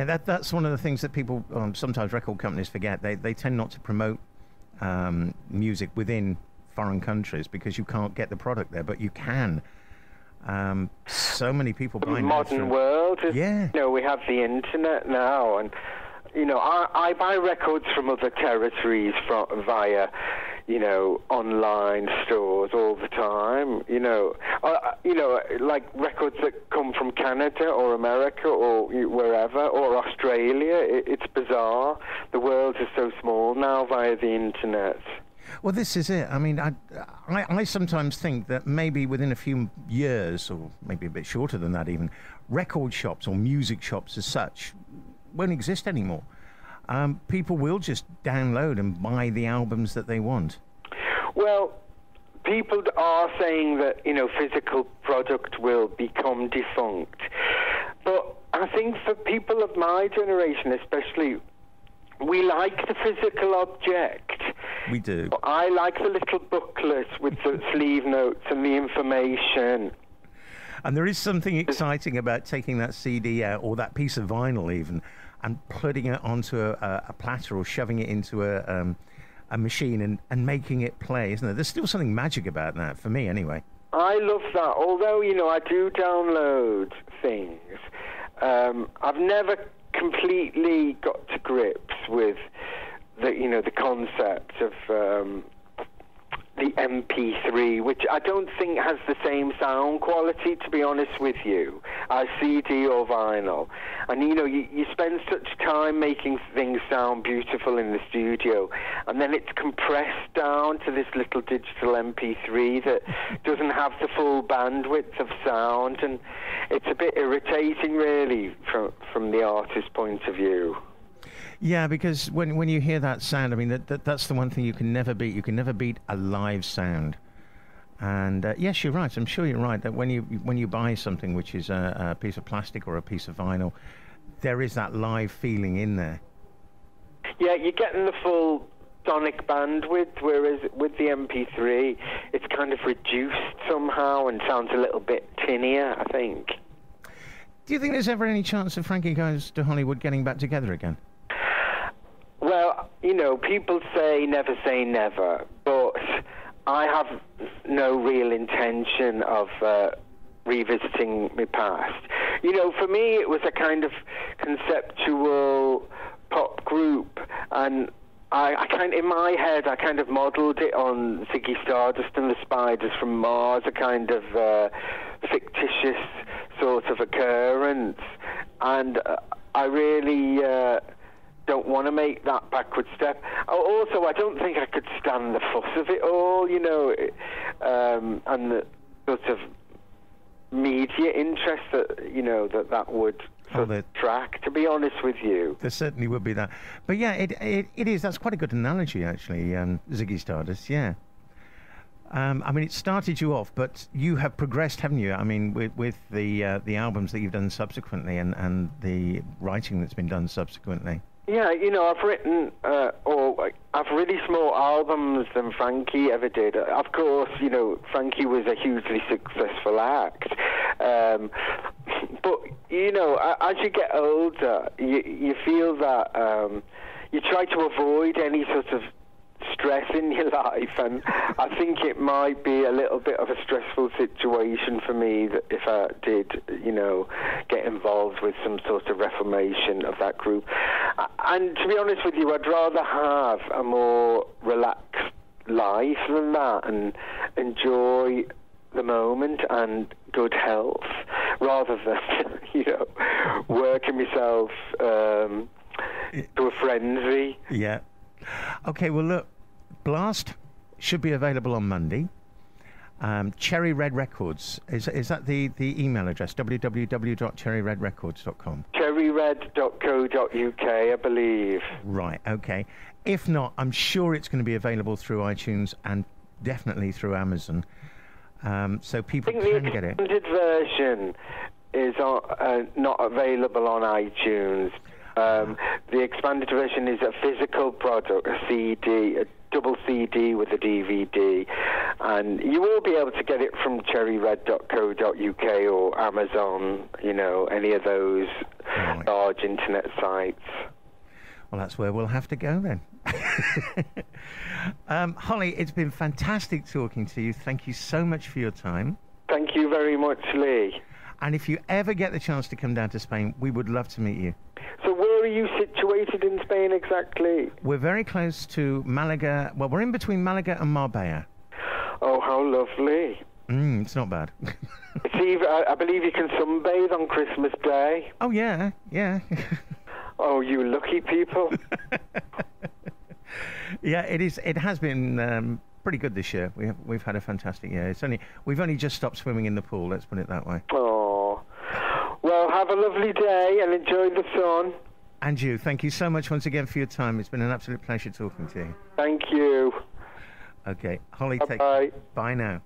Yeah, that, that's one of the things that people, um, sometimes record companies forget. They, they tend not to promote um, music within foreign countries because you can't get the product there, but you can. Um, so many people buy modern world. Is, Yeah. You know, we have the internet now, and you know, I, I buy records from other territories from via, you know, online stores all the time. You know, uh, you know, like records that come from Canada or America or wherever or Australia. It, it's bizarre. The world is so small now via the internet. Well, this is it. I mean, I, I, I sometimes think that maybe within a few years, or maybe a bit shorter than that even, record shops or music shops as such won't exist anymore. Um, people will just download and buy the albums that they want. Well, people are saying that you know physical product will become defunct, but I think for people of my generation, especially, we like the physical object. We do. I like the little booklet with the sleeve notes and the information. And there is something exciting about taking that CD out or that piece of vinyl even and putting it onto a, a platter or shoving it into a, um, a machine and, and making it play, isn't there? There's still something magic about that, for me anyway. I love that. Although you know I do download things, um, I've never completely got to grips with the you know the concept of um, the MP3, which I don't think has the same sound quality, to be honest with you, as CD or vinyl. And you know, you, you spend such time making things sound beautiful in the studio, and then it's compressed down to this little digital MP3 that doesn't have the full bandwidth of sound, and it's a bit irritating, really, from from the artist's point of view. Yeah, because when when you hear that sound, I mean, that, that that's the one thing you can never beat. You can never beat a live sound. And uh, yes, you're right. I'm sure you're right that when you when you buy something which is a, a piece of plastic or a piece of vinyl, there is that live feeling in there. Yeah, you're getting the full sonic bandwidth, whereas with the MP3, it's kind of reduced somehow and sounds a little bit tinier, I think. Do you think there's ever any chance of Frankie Goes to Hollywood getting back together again? Well, you know, people say never say never, but I have no real intention of uh, revisiting my past. You know, for me, it was a kind of conceptual pop group, and I, I kind in my head, I kind of modelled it on Ziggy Stardust and the Spiders from Mars, a kind of uh, fictitious sort of occurrence, and uh, I really. Uh, don't want to make that backward step. Also, I don't think I could stand the fuss of it all, you know, um, and the sort of media interest that you know that that would Oh, the- track. To be honest with you, There certainly would be that. But yeah, it it, it is. That's quite a good analogy, actually. Um, Ziggy Stardust. Yeah. Um, I mean, it started you off, but you have progressed, haven't you? I mean, with with the uh, the albums that you've done subsequently, and, and the writing that's been done subsequently. Yeah, you know, I've written uh, or I've released more albums than Frankie ever did. Of course, you know, Frankie was a hugely successful act. Um, but you know, as you get older, you you feel that um, you try to avoid any sort of stress in your life, and I think it might be a little bit of a stressful situation for me that if I did, you know, get involved with some sort of reformation of that group. And to be honest with you, I'd rather have a more relaxed life than that and enjoy the moment and good health rather than, you know, working myself um, to a frenzy. Yeah. Okay. Well, look, Blast should be available on Monday. Um, Cherry Red Records is is that the, the email address www.cherryredrecords.com. cherryred.co.uk, I believe. Right. Okay. If not, I'm sure it's going to be available through iTunes and definitely through Amazon. Um, so people can the get it. The extended version is on, uh, not available on iTunes. Um, the expanded version is a physical product, a CD, a double CD with a DVD, and you will be able to get it from cherryred.co.uk or Amazon, you know, any of those Right. large internet sites. Well, that's where we'll have to go then. um, Holly, it's been fantastic talking to you. Thank you so much for your time. Thank you very much, Lee. And if you ever get the chance to come down to Spain, we would love to meet you. So, where are you situated in Spain exactly? We're very close to Malaga. Well, we're in between Malaga and Marbella. Oh, how lovely. Mm, it's not bad. It's even, I, I believe you can sunbathe on Christmas Day. oh, yeah, yeah. Oh, you lucky people. yeah, it is. It has been um, pretty good this year. We have, we've had a fantastic year. It's only we've only just stopped swimming in the pool. Let's put it that way. oh. Well, have a lovely day and enjoy the sun. And you, thank you so much once again for your time. It's been an absolute pleasure talking to you. Thank you. Okay, Holly, take Bye-bye. bye now.